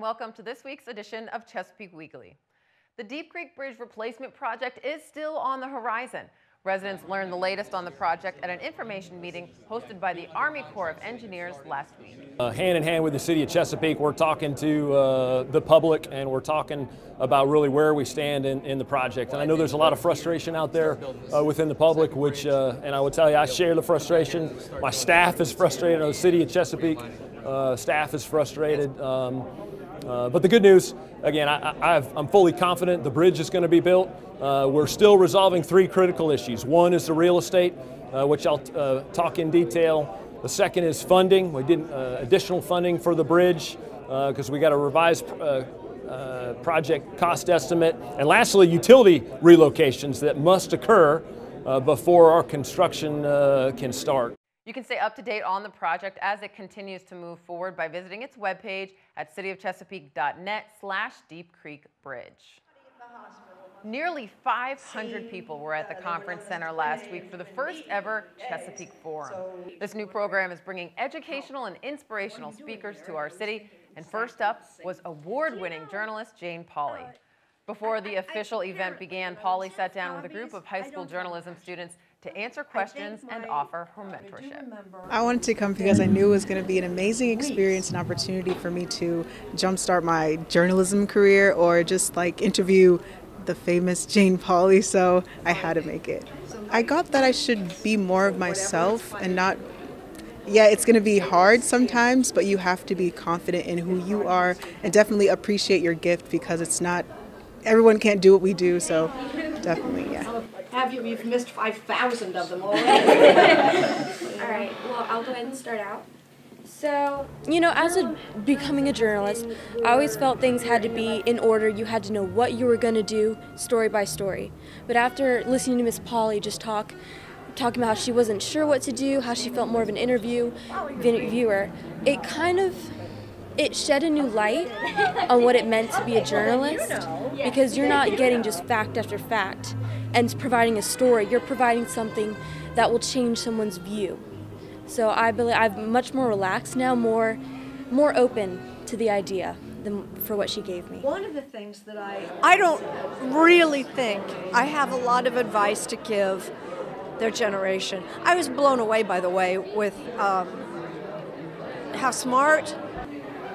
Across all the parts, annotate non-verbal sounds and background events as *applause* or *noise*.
welcome to this week's edition of Chesapeake Weekly. The Deep Creek Bridge replacement project is still on the horizon. Residents learned the latest on the project at an information meeting hosted by the Army Corps of Engineers last week. Uh, hand in hand with the city of Chesapeake, we're talking to uh, the public and we're talking about really where we stand in, in the project. And I know there's a lot of frustration out there uh, within the public, which, uh, and I will tell you, I share the frustration. My staff is frustrated, the city of Chesapeake uh, staff is frustrated. Um, uh, but the good news, again, I, am fully confident the bridge is going to be built. Uh, we're still resolving three critical issues. One is the real estate, uh, which I'll uh, talk in detail. The second is funding. We did uh, additional funding for the bridge because we got a revised project cost estimate. And lastly, utility relocations that must occur before our construction can start. You can stay up to date on the project as it continues to move forward by visiting its webpage at cityofchesapeake.net slash Deep Creek Bridge. Nearly 500 people were at the conference center last week for the first ever Chesapeake Forum. This new program is bringing educational and inspirational speakers to our city. And first up was award-winning journalist Jane Pauley. Before the official event began, Pauley sat down with a group of high school journalism students to answer questions and offer her mentorship. I wanted to come because I knew it was going to be an amazing experience and opportunity for me to jumpstart my journalism career or just like interview the famous Jane Pauley, so I had to make it. I got that I should be more of myself and not yeah, it's going to be hard sometimes, but you have to be confident in who you are and definitely appreciate your gift because it's not everyone can't do what we do, so definitely, yeah. Have you? You've missed 5,000 of them *laughs* already. All right, well, I'll go ahead and start out. So, you know, as a becoming a journalist, I always felt things had to be in order. You had to know what you were going to do, story by story. But after listening to Miss Pauley just talk, talking about how she wasn't sure what to do, how she felt more of an interview viewer, it kind of it shed a new light on what it meant to be a journalist because you're not getting just fact after fact and providing a story. You're providing something that will change someone's view. So I believe I'm much more relaxed now, more more open to the idea than for what she gave me. One of the things that I I don't really think I have a lot of advice to give their generation. I was blown away, by the way, with um, how smart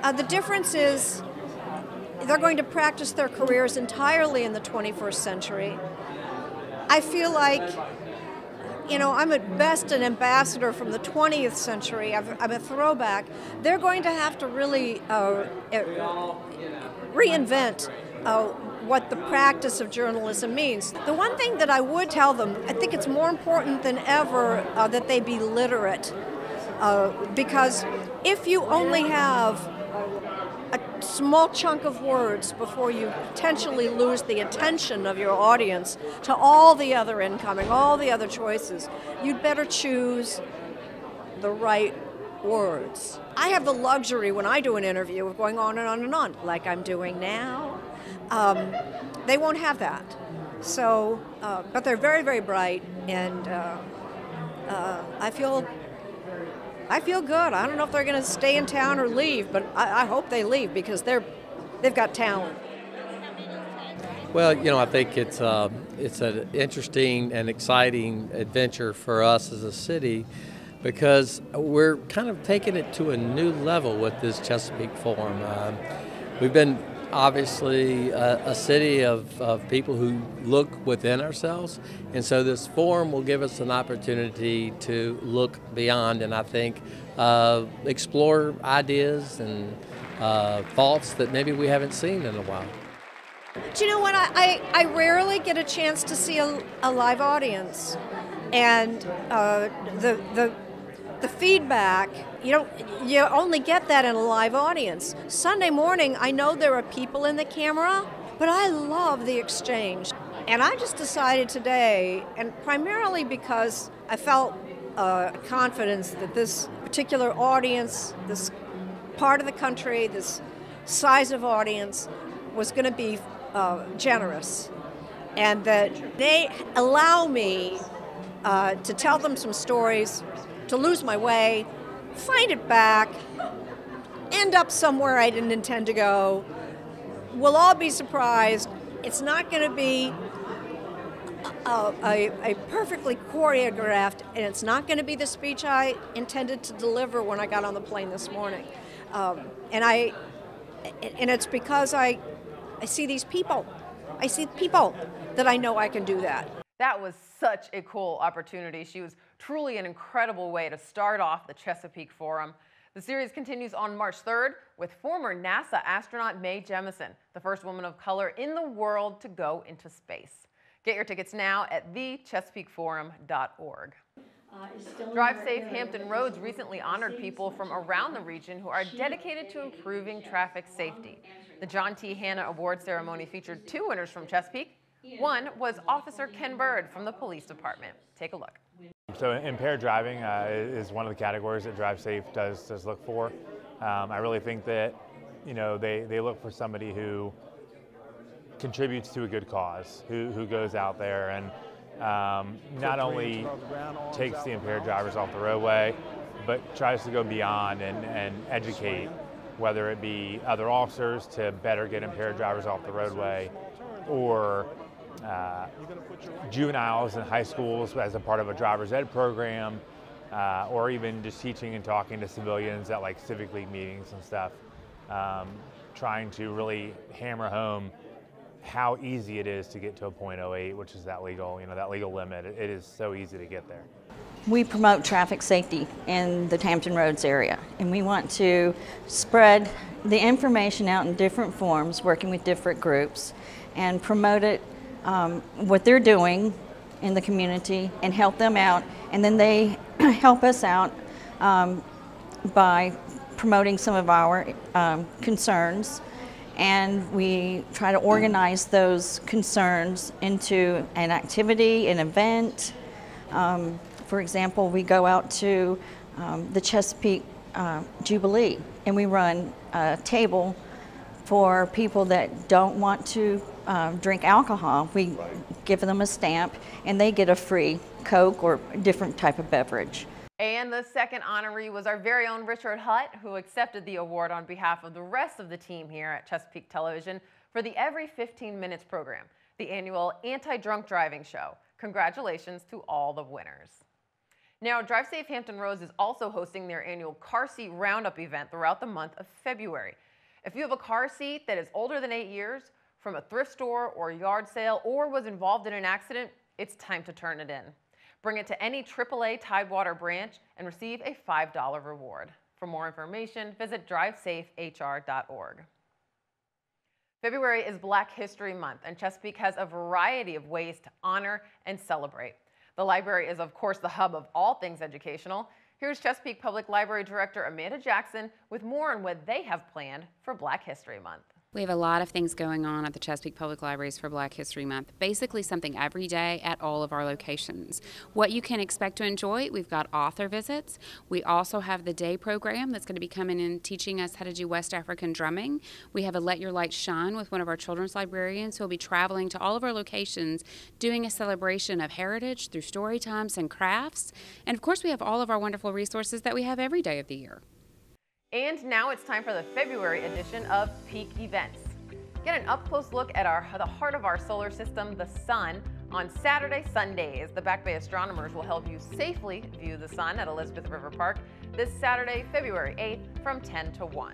uh, the difference is they're going to practice their careers entirely in the 21st century. I feel like, you know, I'm at best an ambassador from the 20th century. I'm a throwback. They're going to have to really uh, reinvent uh, what the practice of journalism means. The one thing that I would tell them, I think it's more important than ever uh, that they be literate. Uh, because if you only have a small chunk of words before you potentially lose the attention of your audience to all the other incoming, all the other choices. You'd better choose the right words. I have the luxury when I do an interview of going on and on and on, like I'm doing now. Um, they won't have that. So, uh, but they're very, very bright, and uh, uh, I feel I feel good. I don't know if they're going to stay in town or leave, but I, I hope they leave because they're they've got talent. Well, you know, I think it's uh, it's an interesting and exciting adventure for us as a city because we're kind of taking it to a new level with this Chesapeake Forum. Uh, we've been obviously a, a city of, of people who look within ourselves. And so this forum will give us an opportunity to look beyond and I think uh, explore ideas and uh, thoughts that maybe we haven't seen in a while. Do you know what? I, I, I rarely get a chance to see a, a live audience. And uh, the, the the feedback you don't you only get that in a live audience. Sunday morning i know there are people in the camera but i love the exchange. And i just decided today and primarily because i felt uh, confidence that this particular audience this part of the country this size of audience was going to be uh, generous. And that they allow me uh, to tell them some stories to lose my way, find it back, end up somewhere I didn't intend to go. We'll all be surprised. It's not going to be a, a, a, perfectly choreographed, and it's not going to be the speech I intended to deliver when I got on the plane this morning. Um, and I, and it's because I, I see these people. I see people that I know I can do that. That was such a cool opportunity. She was truly an incredible way to start off the Chesapeake Forum. The series continues on March 3rd with former NASA astronaut Mae Jemison, the first woman of color in the world to go into space. Get your tickets now at thechesapeakeforum.org. Uh, Drive Safe Hampton Roads recently honored people from around the region who are dedicated to improving traffic safety. The John T. Hanna Award ceremony featured two winners from Chesapeake. One was Officer Ken Bird from the police department. Take a look. So impaired driving uh, is one of the categories that Drive Safe does, does look for. Um, I really think that, you know, they, they look for somebody who contributes to a good cause, who, who goes out there and um, not only takes the impaired drivers off the roadway, but tries to go beyond and, and educate, whether it be other officers to better get impaired drivers off the roadway or uh, juveniles in high schools as a part of a driver's ed program, uh, or even just teaching and talking to civilians at like civic league meetings and stuff, um, trying to really hammer home how easy it is to get to a .08, which is that legal, you know, that legal limit. It, is so easy to get there. We promote traffic safety in the Hampton Roads area, and we want to spread the information out in different forms, working with different groups, and promote it, um, what they're doing in the community, and help them out. And then they *clears throat* help us out um, by promoting some of our um, concerns and we try to organize those concerns into an activity, an event. Um, for example, we go out to um, the Chesapeake uh, Jubilee and we run a table for people that don't want to uh, drink alcohol. We give them a stamp and they get a free Coke or different type of beverage. And the second honoree was our very own Richard Hutt, who accepted the award on behalf of the rest of the team here at Chesapeake Television for the Every 15 Minutes program, the annual anti-drunk driving show. Congratulations to all the winners. Now, Drive Safe Hampton Roads is also hosting their annual car seat roundup event throughout the month of February. If you have a car seat that is older than eight years, from a thrift store or yard sale, or was involved in an accident, it's time to turn it in. Bring it to any AAA Tidewater branch and receive a $5 reward. For more information, visit drivesafehr.org. February is Black History Month, and Chesapeake has a variety of ways to honor and celebrate. The library is, of course, the hub of all things educational. Here's Chesapeake Public Library Director Amanda Jackson with more on what they have planned for Black History Month. We have a lot of things going on at the Chesapeake Public Libraries for Black History Month. Basically, something every day at all of our locations. What you can expect to enjoy we've got author visits. We also have the day program that's going to be coming in teaching us how to do West African drumming. We have a Let Your Light Shine with one of our children's librarians who will be traveling to all of our locations doing a celebration of heritage through story times and crafts. And of course, we have all of our wonderful resources that we have every day of the year. And now it's time for the February edition of Peak Events. Get an up-close look at our, the heart of our solar system, the sun, on Saturday Sundays. The Back Bay astronomers will help you safely view the sun at Elizabeth River Park this Saturday, February 8th from 10 to 1.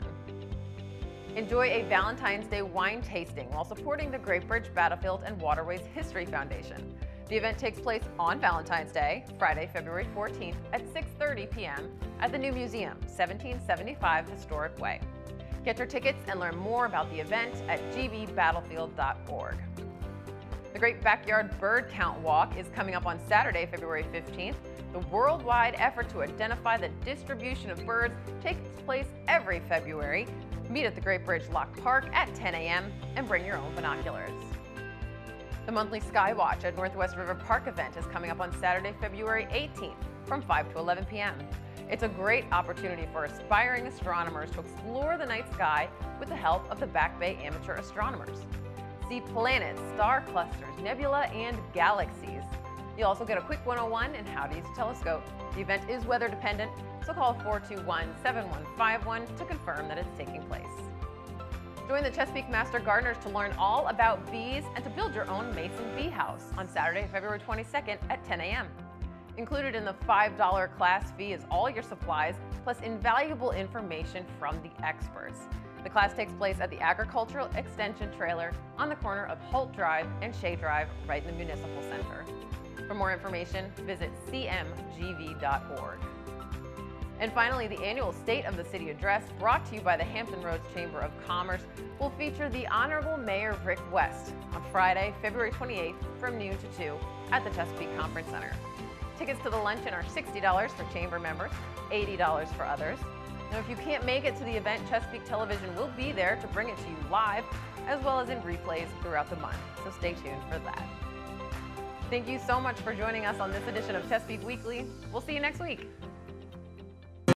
Enjoy a Valentine's Day wine tasting while supporting the Great Bridge Battlefield and Waterways History Foundation. The event takes place on Valentine's Day, Friday, February 14th at 6.30 p.m. at the new museum, 1775 Historic Way. Get your tickets and learn more about the event at gbbattlefield.org. The Great Backyard Bird Count Walk is coming up on Saturday, February 15th. The worldwide effort to identify the distribution of birds takes place every February. Meet at the Great Bridge Lock Park at 10 a.m. and bring your own binoculars. The monthly Skywatch at Northwest River Park event is coming up on Saturday, February 18th from 5 to 11 p.m. It's a great opportunity for aspiring astronomers to explore the night sky with the help of the Back Bay amateur astronomers. See planets, star clusters, nebula, and galaxies. You'll also get a quick 101 in how to use a telescope. The event is weather dependent, so call 421-7151 to confirm that it's taking place. Join the Chesapeake Master Gardeners to learn all about bees and to build your own mason bee house on Saturday, February 22nd at 10 a.m. Included in the $5 class fee is all your supplies, plus invaluable information from the experts. The class takes place at the Agricultural Extension Trailer on the corner of Holt Drive and Shea Drive, right in the Municipal Center. For more information, visit cmgv.org. And finally, the annual State of the City Address, brought to you by the Hampton Roads Chamber of Commerce, will feature the Honorable Mayor Rick West on Friday, February 28th from noon to 2 at the Chesapeake Conference Center. Tickets to the luncheon are $60 for chamber members, $80 for others. Now, if you can't make it to the event, Chesapeake Television will be there to bring it to you live, as well as in replays throughout the month, so stay tuned for that. Thank you so much for joining us on this edition of Chesapeake Weekly. We'll see you next week.